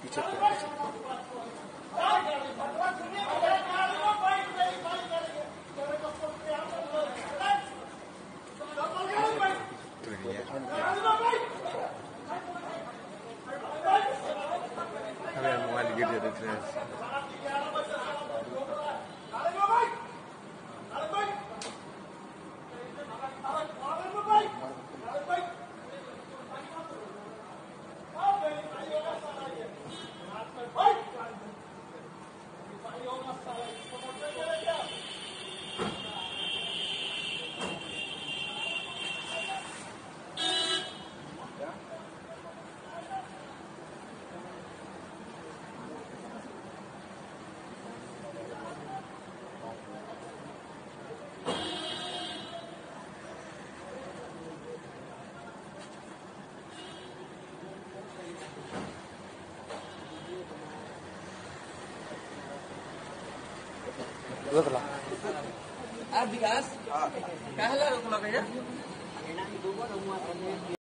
पीछे अबे मोबाइल गिर जाते थे Dua Ah, Bikas? Kahala, kalau kaya?